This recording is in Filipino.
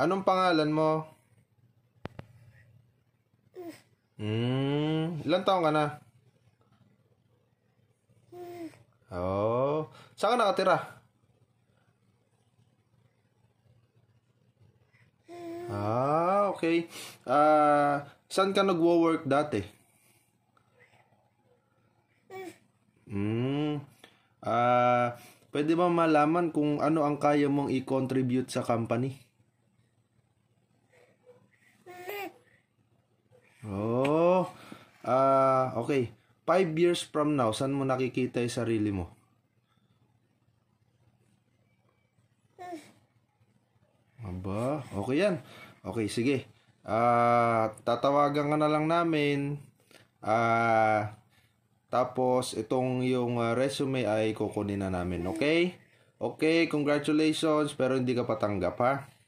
Anong pangalan mo? Hmm, ilan taong ka na? Oh, saan ka nakatira? Ah, okay. Ah, saan ka nagwo-work dati? Hmm. Ah, pwede ba malaman kung ano ang kaya mong i-contribute sa company? Oh, ah, okay. Five years from now, saan mo nakikita yung sarili mo? Aba, okay yan. Okay, sige. Ah, tatawagan ka na lang namin. Ah, tapos itong yung ah, resume ay kukunin na namin, okay? Okay, congratulations, pero hindi ka patanggap ha.